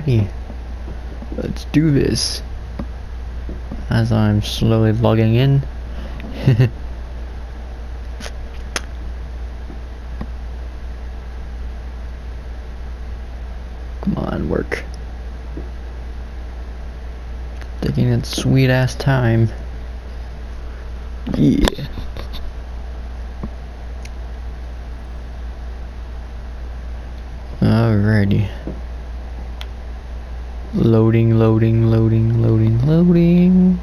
Alrighty. Let's do this. As I'm slowly logging in. Come on, work. Taking its sweet ass time. Yeah. Alrighty. Loading, loading, loading, loading, loading.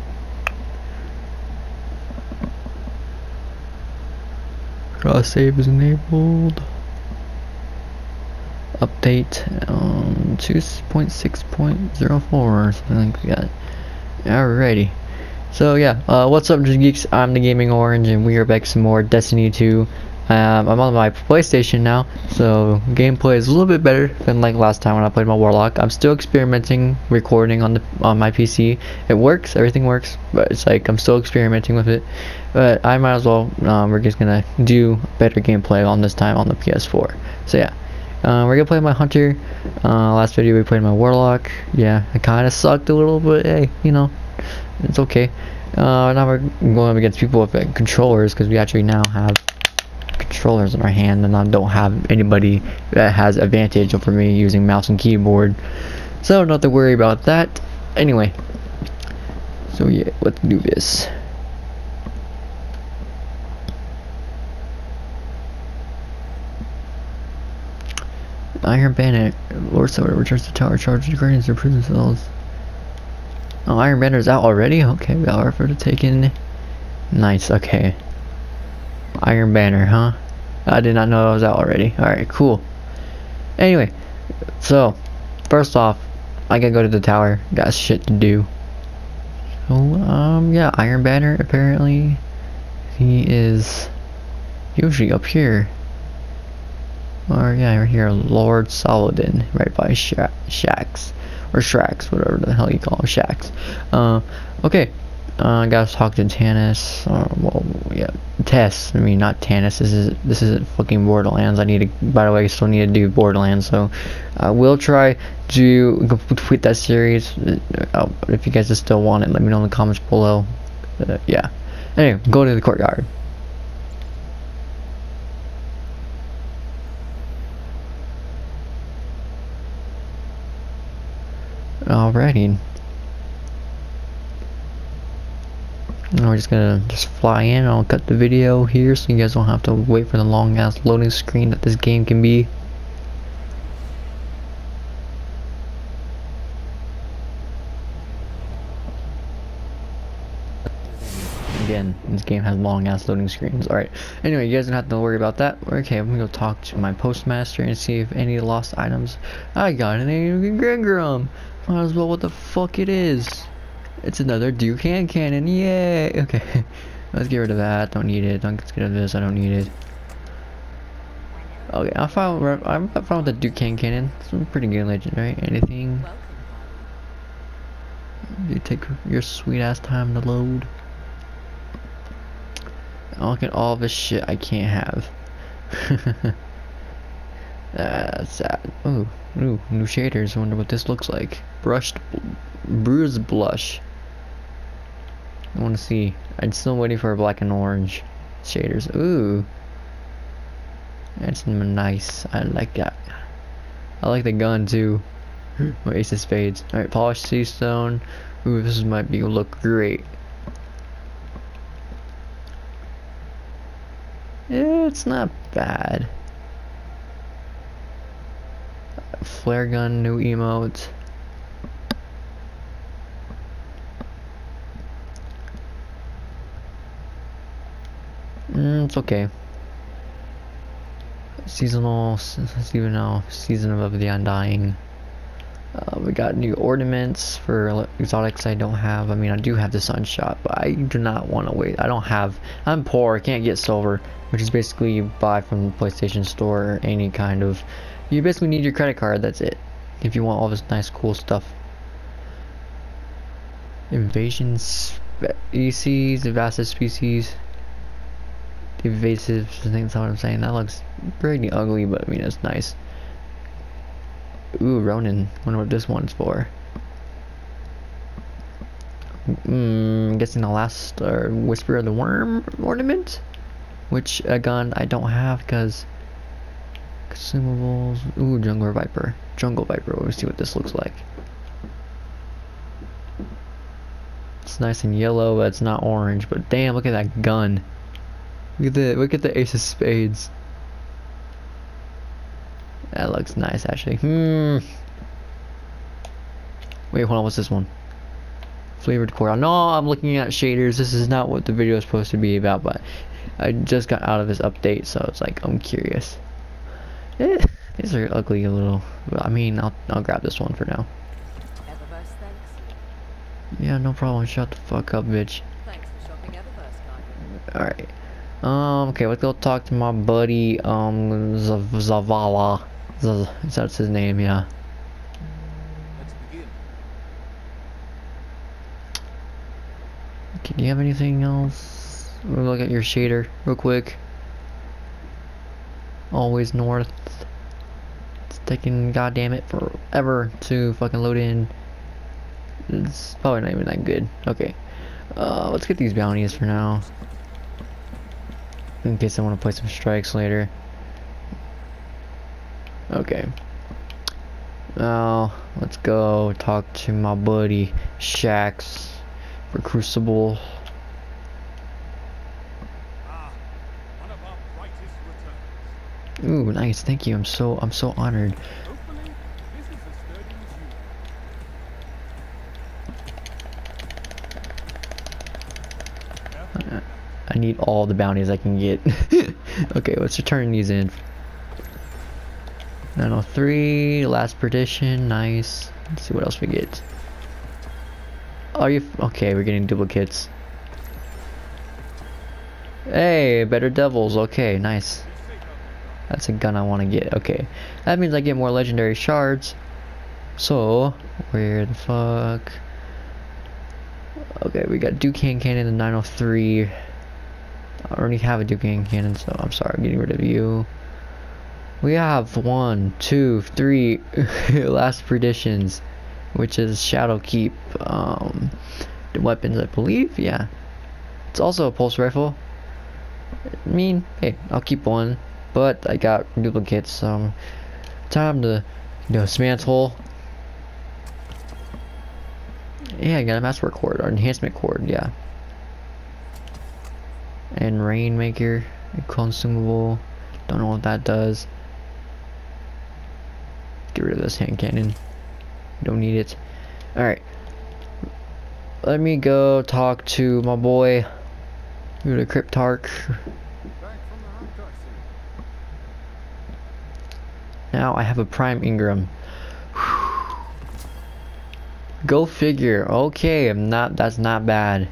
Cross save is enabled. Update um 2.6.04 or something like that. Alrighty. So yeah, uh, what's up geeks? I'm the Gaming Orange and we are back some more Destiny 2. Um, I'm on my PlayStation now, so gameplay is a little bit better than like last time when I played my Warlock. I'm still experimenting, recording on the on my PC. It works, everything works, but it's like I'm still experimenting with it. But I might as well. Um, we're just gonna do better gameplay on this time on the PS4. So yeah, uh, we're gonna play my Hunter. Uh, last video we played my Warlock. Yeah, it kind of sucked a little, but hey, you know, it's okay. Uh, now we're going up against people with uh, controllers because we actually now have controllers in our hand and I don't have anybody that has advantage over me using mouse and keyboard. So not to worry about that. Anyway. So yeah, let's do this. Iron Banner, Lord Soda returns to tower, charge the guardians their prison cells. Oh, Iron Banner's out already? Okay, we got our to the taken. Nice, okay. Iron Banner, huh? I did not know it was out already. Alright, cool. Anyway, so, first off, I gotta go to the tower. Got shit to do. So, um, yeah, Iron Banner, apparently, he is usually up here. Or, yeah, right here, Lord Saladin, right by Sha Shaxx. Or Shrax, whatever the hell you call them, Shacks. Uh, okay, uh, I gotta talk to Tannis. Uh, well, yeah, Tess. I mean, not Tannis. This is this isn't fucking Borderlands. I need to. By the way, I still need to do Borderlands. So, I will try to complete that series. Uh, if you guys just still want it, let me know in the comments below. Uh, yeah. Anyway, go to the courtyard. Alrighty. And we're just gonna just fly in. I'll cut the video here so you guys don't have to wait for the long ass loading screen that this game can be. Again, this game has long ass loading screens. Alright, anyway, you guys don't have to worry about that. Okay, I'm gonna go talk to my postmaster and see if any lost items. I got an Engram! Might as well what the fuck it is. It's another Duke hand cannon. Yay! Okay. Let's get rid of that. Don't need it. Don't get rid of this. I don't need it. Okay, I found I'm found the Duke hand cannon. It's pretty good legend, right? Anything? You take your sweet ass time to load. Look at all this shit I can't have. That's sad. Ooh, ooh, new shaders. I wonder what this looks like. Brushed, bruise blush. I want to see. I'm still waiting for a black and orange shaders. Ooh. That's nice. I like that. I like the gun too. My Ace of Spades. Alright, polished sea stone. Ooh, this might be look great. It's not bad. Flare gun, new emote. Mm, it's okay. Seasonal, seasonal, season of the undying. Uh, we got new ornaments for exotics I don't have. I mean, I do have the sunshot, but I do not want to wait. I don't have. I'm poor. I can't get silver, which is basically you buy from the PlayStation Store or any kind of. You basically need your credit card. That's it. If you want all this nice, cool stuff. Invasion species, invasive species Invasive, I think that's what I'm saying. That looks pretty ugly, but I mean, it's nice. Ooh, Ronin. Wonder what this one's for. Mm, guessing the last uh, Whisper of the Worm ornament, which a gun I don't have because consumables. Ooh, Jungle Viper. Jungle Viper. Let's see what this looks like. It's nice and yellow, but it's not orange. But damn, look at that gun. Look at the look at the Ace of Spades. That looks nice, actually. Hmm. Wait, hold on. What's this one? Flavored core. No, I'm looking at shaders. This is not what the video is supposed to be about, but I just got out of this update, so it's like I'm curious. Eh, these are ugly a little. I mean, I'll I'll grab this one for now. Yeah, no problem. Shut the fuck up, bitch. Alright. Um, okay, let's go talk to my buddy, um, Z Zavala. Z that's his name, yeah. Okay, do you have anything else? We'll look at your shader real quick. Always north. Taking, goddamn it, forever to fucking load in. It's probably not even that good. Okay. Uh, let's get these bounties for now. In case I want to play some strikes later. Okay. Now, let's go talk to my buddy Shaxx for Crucible. Ah, one of our brightest returns. Ooh, nice. Thank you. I'm so I'm so honored. I need all the bounties I can get. okay, let's return these in. 903, last perdition, nice. Let's see what else we get. Are you okay? We're getting duplicates. Hey, better devils. Okay, nice. Be safe out there, Doc. That's a gun I want to get. Okay, that means I get more legendary shards. So, where the fuck? Okay, we got Duke hand cannon and 903. I already have a Duke hand cannon, so I'm sorry, I'm getting rid of you. We have one, two, three last Perditions, which is Shadowkeep. Um, weapons, I believe. Yeah, it's also a pulse rifle. I mean, hey, I'll keep one, but I got duplicates, so um, time to dismantle. Yeah, I got a master core or enhancement core. Yeah, and rainmaker, consumable. Don't know what that does. Get rid of this hand cannon. Don't need it. Alright. Let me go talk to my boy. To Cryptarch. Back from the hunt, I see. Now I have a Prime Engram. Go figure. Okay, I'm not. That's not bad.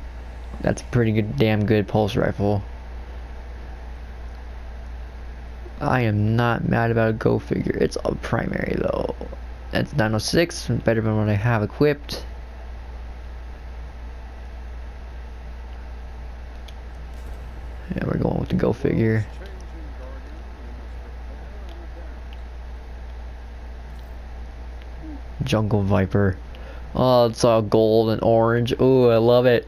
That's a pretty good, damn good pulse rifle. I am not mad about a go figure. It's a primary though. That's 906, better than what I have equipped. Yeah, we're going with the go figure. Jungle Viper. Oh, it's all gold and orange. Oh, I love it.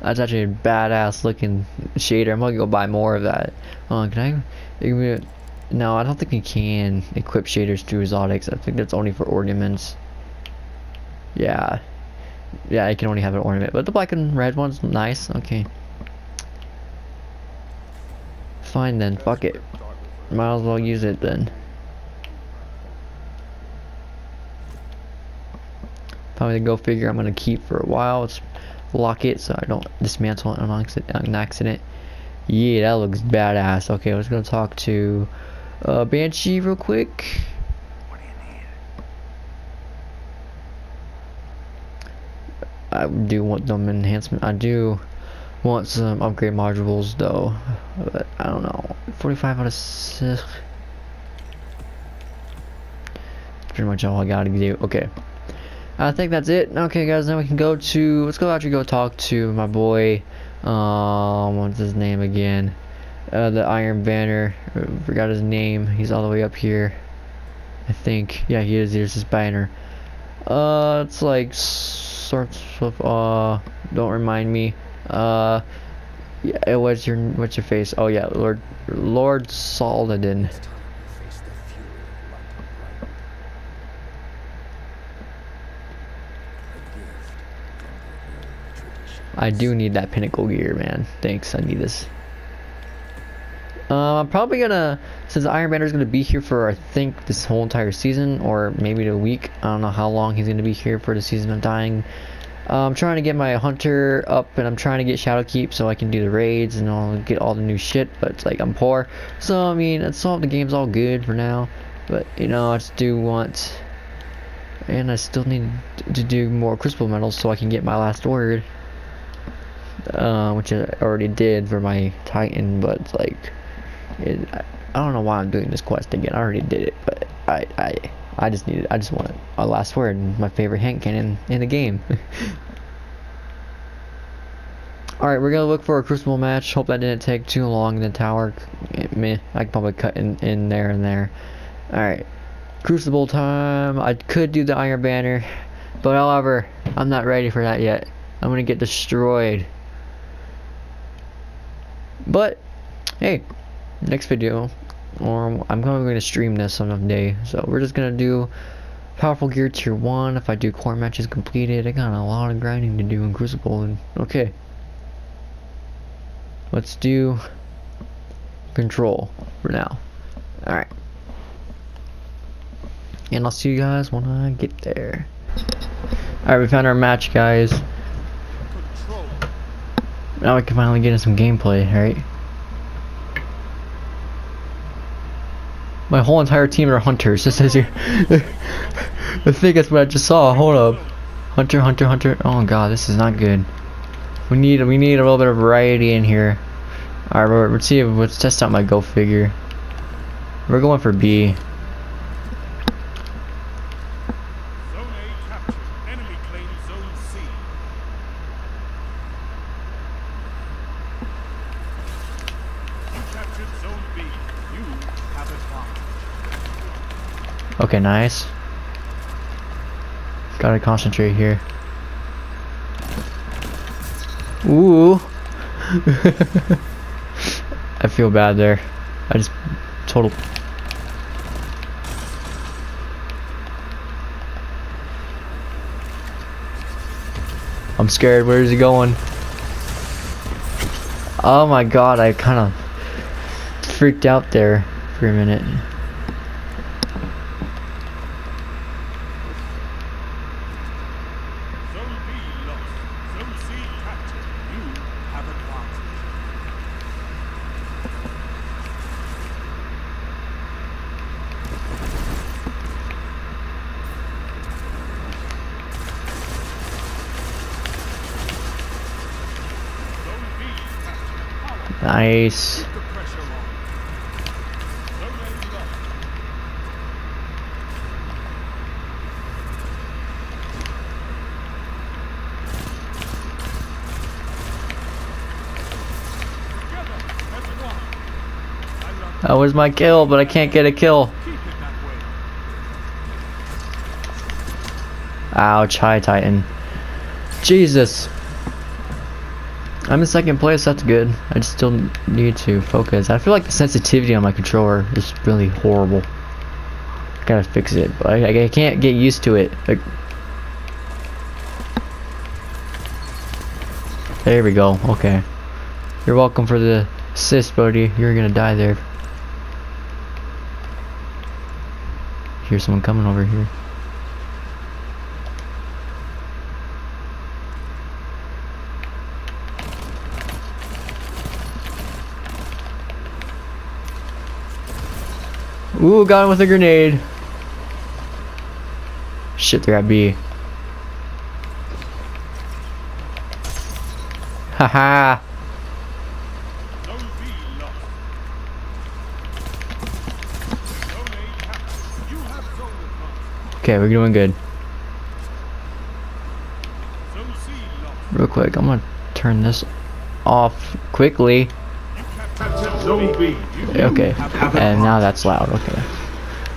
That's actually a badass looking shader. I'm gonna go buy more of that. Oh, can I? No, I don't think you can equip shaders through exotics. I think that's only for ornaments. Yeah. Yeah, I can only have an ornament. But the black and red one's nice. Okay. Fine then. Fuck it. Might as well use it then. Probably go figure I'm gonna keep for a while. Let's lock it so I don't dismantle it on accident. Accident. Yeah, that looks badass. Okay, let's go talk to uh, Banshee real quick. What do you need? I do want them enhancement. I do want some upgrade modules though, but I don't know. 45 out of 6. That's pretty much all I gotta do. Okay. I think that's it. Okay, guys, now we can go to. Let's go actually go talk to my boy. Um, what's his name again? Uh, the Iron Banner. Forgot his name. He's all the way up here. I think. Yeah, he is. Here's his banner. Uh, it's like sorts of, uh, don't remind me. Uh, yeah, what's your, what's your face? Oh yeah, Lord, Lord Saladin. It's time we face the fury of light and light. A gift from the old tradition. I do need that pinnacle gear, man. Thanks, I need this. Uh, I'm probably gonna, since Iron Banner's gonna be here for I think this whole entire season, or maybe a week. I don't know how long he's gonna be here for the season of dying. Uh, I'm trying to get my hunter up, and I'm trying to get Shadowkeep so I can do the raids and I'll get all the new shit. But like I'm poor, so I mean, it's all the game's all good for now. But you know, I just do want, and I still need to do more crystal metals so I can get my last word uh, which I already did for my Titan, but it's like, it, I, don't know why I'm doing this quest again. I already did it, but I, I, I just needed, I just want a last word, my favorite hand cannon in the game. Alright, we're gonna look for a crucible match. Hope that didn't take too long in the tower. Meh, I can probably cut in, in there and there. Alright. Crucible time. I could do the Iron Banner. But however, I'm not ready for that yet. I'm gonna get destroyed. But, hey, next video, or I'm going to stream this some day. So we're just gonna do powerful gear tier one. If I do core matches completed, I got a lot of grinding to do in Crucible. And okay, let's do control for now. All right, and I'll see you guys when I get there. All right, we found our match, guys. Now we can finally get in some gameplay, right? My whole entire team are hunters. This says here. I think that's what I just saw. Hold up. Hunter, hunter, hunter. Oh god, this is not good. We need we need a little bit of variety in here. Alright, let's see. Let's test out my go figure. We're going for B. Zone A captured. Enemy claims Zone C. You captured Zone B. You have advantage. Okay, nice. Gotta concentrate here. Ooh. I feel bad there. I just total. I'm scared. Where is he going? Oh my god, I kind of freaked out there for a minute. Zone B lost. Zone C captured. You have advantage. Zone B captured. Power. Nice. Keep the pressure on. Zone A lost. Together as one. I love That was my kill, but I can't get a kill. Ouch, high Titan. Jesus. I'm in second place, that's good. I just still need to focus. I feel like the sensitivity on my controller is really horrible. Gotta fix it, but I, I can't get used to it. Like, there we go, okay. You're welcome for the assist, buddy. You're gonna die there. Here's someone coming over here. Ooh, got him with a grenade. Shit, they're at B. Haha. Zone B lost. Zone A captured. You have zone advantage. Okay, we're doing good. Real quick, I'm gonna turn this off quickly. Okay, and now that's loud. Okay.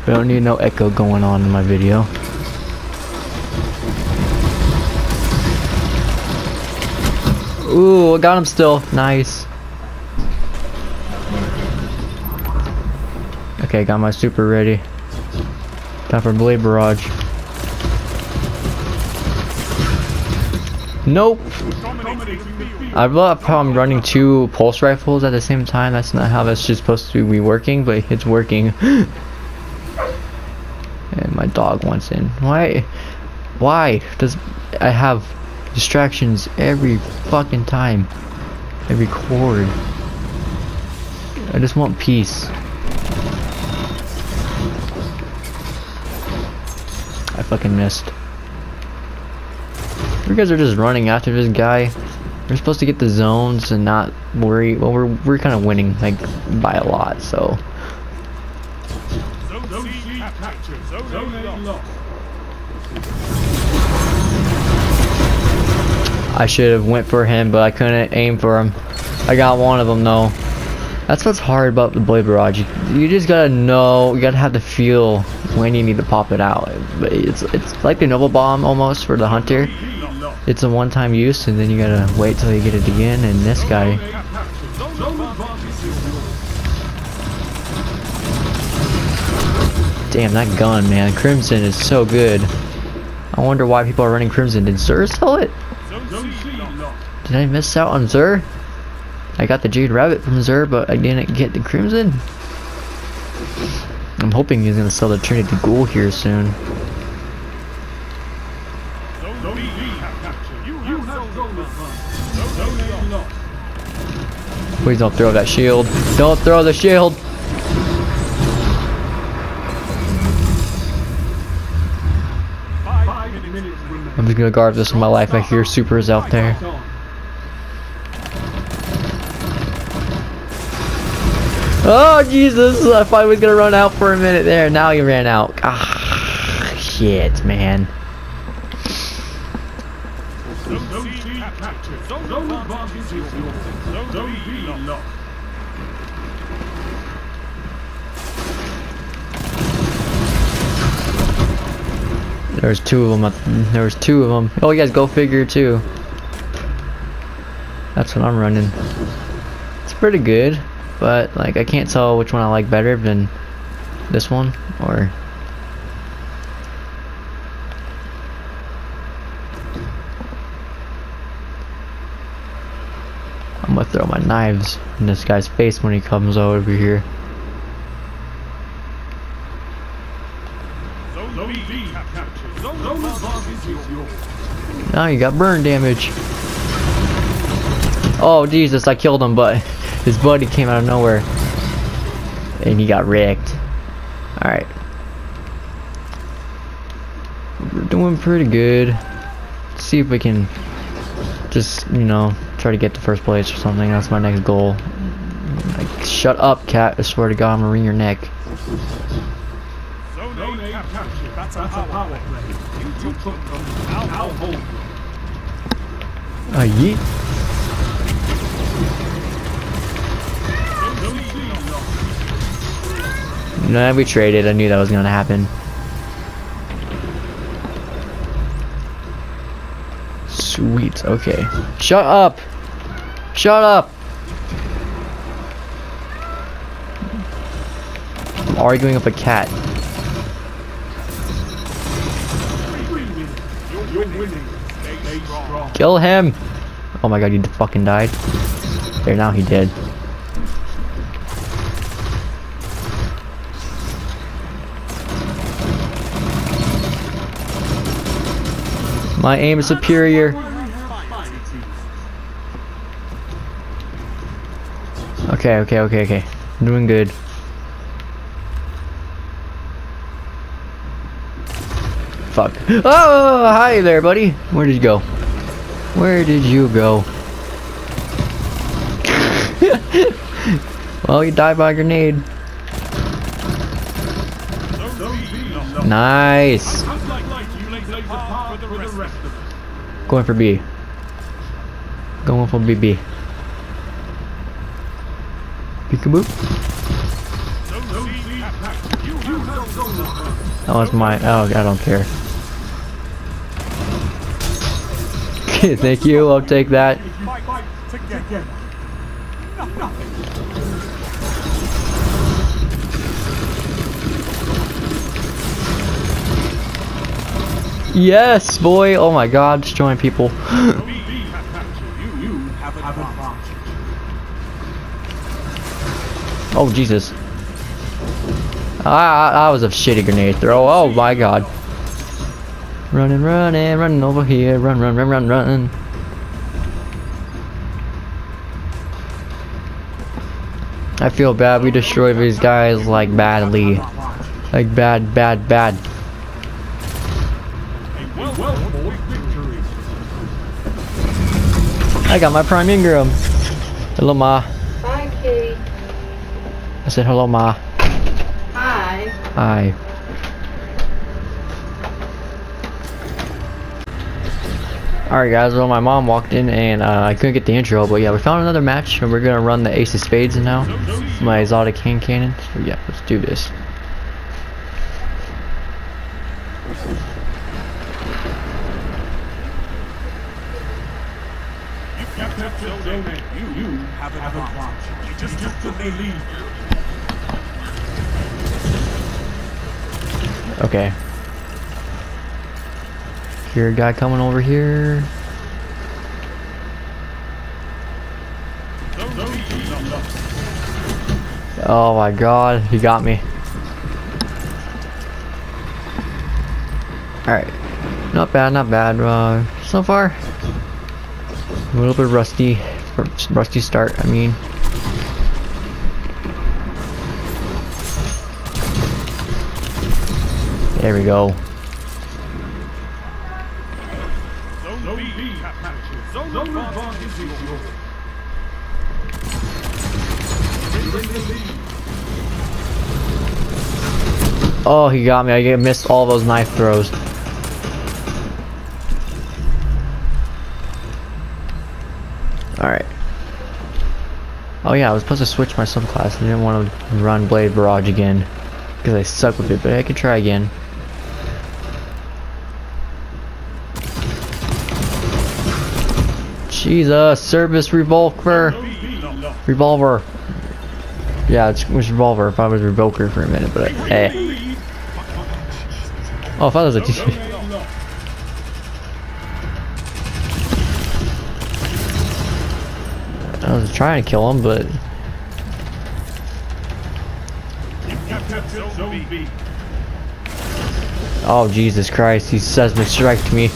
We don't need no echo going on in my video. Ooh, I got him still. Nice. Okay, got my super ready. Time for Blade Barrage. Nope. Dominating the field. I love how I'm running two pulse rifles at the same time. That's not how that's just supposed to be working, but it's working. and my dog wants in. Why? Why does I have distractions every fucking time? Every chord. I just want peace. I fucking missed. You guys are just running after this guy. We're supposed to get the zones and not worry. Well, we're we're kind of winning like by a lot, so. I should have went for him, but I couldn't aim for him. I got one of them though. That's what's hard about the blade barrage. You, you just gotta know. You gotta have the feel when you need to pop it out. It's it's like the nova bomb almost for the hunter. It's a one-time use, and then you gotta wait till you get it again. And this guy. Damn, that gun, man. Crimson is so good. I wonder why people are running Crimson. Did Xur sell it? Did I miss out on Xur? I got the Jade Rabbit from Xur, but I didn't get the Crimson. I'm hoping he's gonna sell the Trinity Ghoul here soon. Please don't throw that shield. Don't throw the shield! I'm just gonna guard this with my life. I hear supers out there. Oh Jesus! I thought he was gonna run out for a minute there. Now he ran out. Ah, shit, man. There's two of them. Up, there was two of them. Oh, you guys go figure too. That's what I'm running. It's pretty good, but like I can't tell which one I like better than this one or. I'm gonna throw my knives in this guy's face when he comes over here. Now you got burn damage. Oh Jesus, I killed him, but his buddy came out of nowhere. And he got wrecked. Alright. We're doing pretty good. Let's see if we can just, you know, try to get to first place or something. That's my next goal. Like, shut up, cat. I swear to God, I'm gonna wring your neck. Zone. That's a power play. You them. Now hold. Zone C we traded. I knew that was gonna happen. Sweet. Okay. Shut up. Shut up. I'm arguing with a cat. Kill him. Oh my god, he fucking died. There, now he did. My aim is superior. Okay, okay, okay, okay. I'm doing good. Fuck. Oh, hi there, buddy. Where did you go? Where did you go? well, you died by a grenade. Nice. Going for B. Going for BB. Peekaboo. That was my. Oh, I don't care. Thank you. I'll take that. Yes, boy. Oh my God, people. You have advantage. Oh Jesus. I that was a shitty grenade throw. Oh my God. Running, running, running over here. Run, run, run, run, run. I feel bad. We destroyed these guys like badly. Like bad, bad, bad. A well, well fought victory. I got my prime Engram. Hello, ma. Bye, kitty. I said hello, ma. Hi. Hi. Alright guys, well my mom walked in and uh, I couldn't get the intro, but yeah, we found another match and we're gonna run the Ace of Spades now. My exotic hand cannon. So yeah, let's do this. You captured zone A. You, you have advantage. You just took the lead. Okay. Here, a guy coming over here. Oh my god, he got me. Alright. Not bad, not bad. Uh, so far, a little bit rusty. Rusty start, I mean. There we go. Oh, he got me. I missed all those knife throws. Alright. Oh yeah, I was supposed to switch my subclass. I didn't want to run Blade Barrage again. Because I suck with it, but I could try again. Jesus, service revolver. Revolver. Yeah, it's, revolver. If I was revoker for a minute, but hey. Oh, I thought it was a. I was trying to kill him, but oh Jesus Christ, he seismic strike me.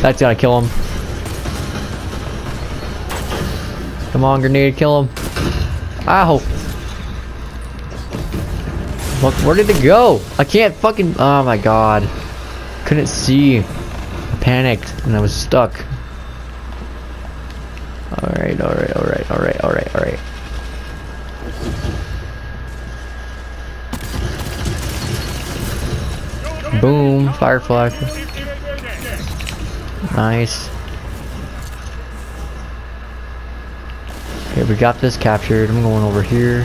That's gotta kill him. Come on, grenade, kill him. Ow! Look, where did it go? I can't fucking. Oh my god. Couldn't see. I panicked and I was stuck. Alright, alright, alright, alright, alright, alright. Boom, firefly. Nice. Okay, we got this captured. I'm going over here.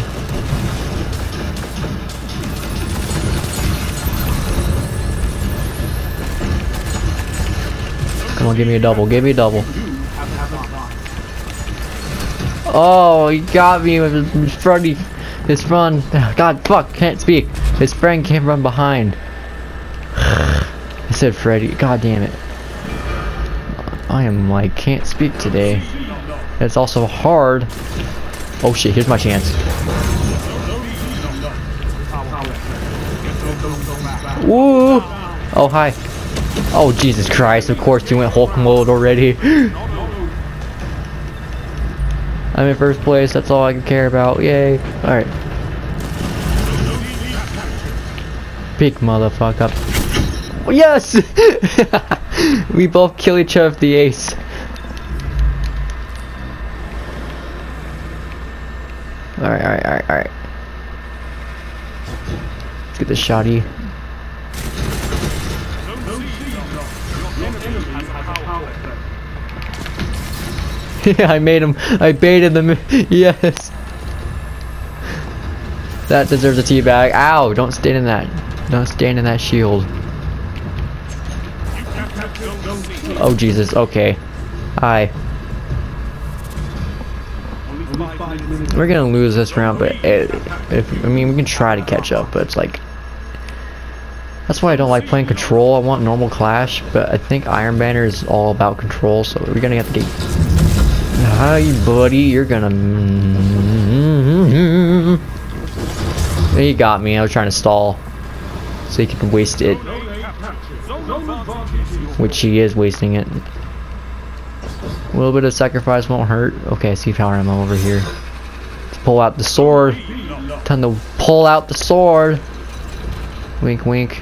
Come on, give me a double. Give me a double. Oh, he got me with his- friend. His friend. God, fuck, can't speak. His friend came from behind. I said Freddy. God damn it. I am like can't speak today. It's also hard. Oh shit, here's my chance. Woo! Oh hi. Oh Jesus Christ, of course you went Hulk mode already. I'm in first place, that's all I can care about. Yay. Alright. Big motherfucker. Yes! we both kill each other with the ace. Alright, alright, alright, alright. Let's get the shoddy. yeah, I made him. I baited them. yes. That deserves a teabag. Ow, don't stand in that. Don't stand in that shield. Oh Jesus. Okay. Hi. We're gonna lose this round, but it, if I mean we can try to catch up, but it's like that's why I don't like playing control. I want normal clash, but I think Iron Banner is all about control, so we're gonna have to get. Hi, buddy. You're gonna. He got me. I was trying to stall, so he could waste it, which he is wasting it. A little bit of sacrifice won't hurt. Okay, see power ammo over here. Let's pull out the sword. Time to pull out the sword. Wink, wink.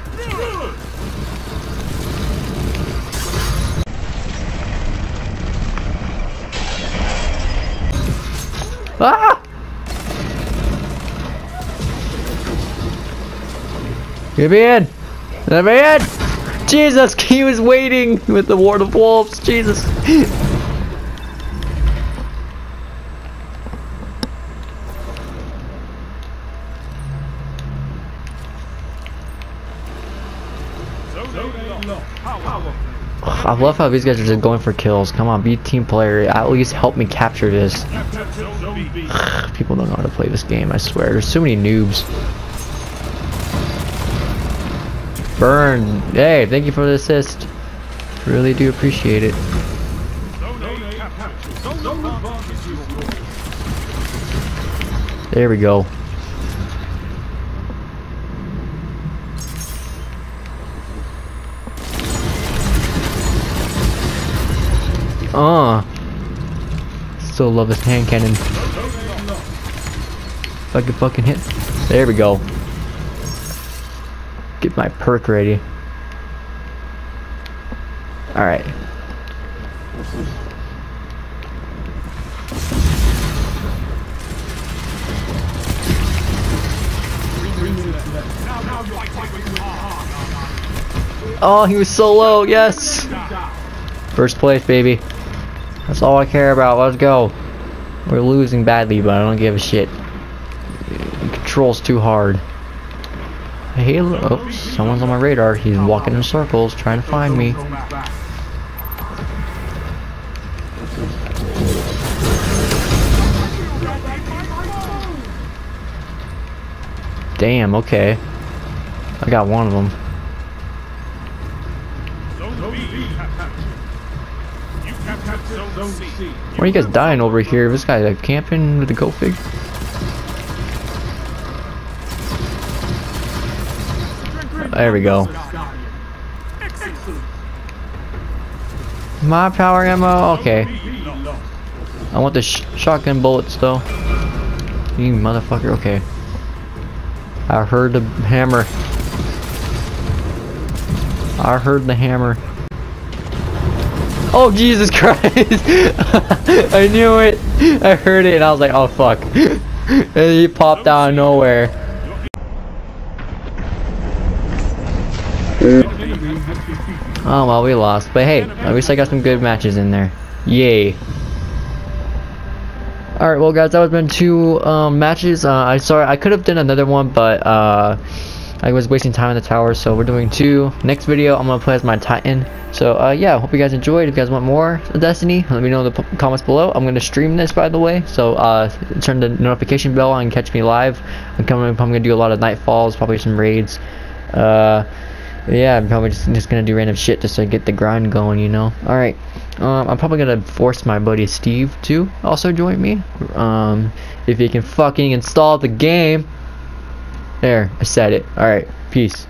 Ah! Get me in! Let me in! Jesus, he was waiting with the Ward of Wolves. Jesus. I love how these guys are just going for kills. Come on, be a team player. At least help me capture this. People don't know how to play this game, I swear. There's so many noobs. Burn. Hey, thank you for the assist. Really do appreciate it. There we go. Uh. Still love this hand cannon. If I could fucking hit. There we go. Get my perk ready. Alright. Oh, he was so low, yes! First place, baby. That's all I care about, let's go. We're losing badly, but I don't give a shit. control's too hard. Halo. Oh, someone's on my radar. He's walking in circles trying to find me. Damn, okay. I got one of them. Why are you guys dying over here? This guy like camping with the go fig? There we go. My power ammo? Okay. I want the sh shotgun bullets though. You motherfucker, okay. I heard the hammer. I heard the hammer. Oh Jesus Christ! I knew it! I heard it and I was like, oh fuck. and he popped out of nowhere. Oh well, we lost. But hey, at least I got some good matches in there. Yay. Alright, well guys, that was been two um, matches. Uh, I sorry, I could have done another one, but uh, I was wasting time in the tower, so we're doing two. Next video, I'm to play as my Titan. So uh, yeah, hope you guys enjoyed. If you guys want more Destiny, let me know in the comments below. I'm going to stream this, by the way, so uh, turn the notification bell on and catch me live. I'm, coming, I'm going to do a lot of Nightfalls, probably some raids. Yeah, I'm probably just, just gonna do random shit just to get the grind going, you know. Alright, um, I'm probably gonna force my buddy Steve to also join me. Um, if he can fucking install the game. There, I said it. Alright, peace.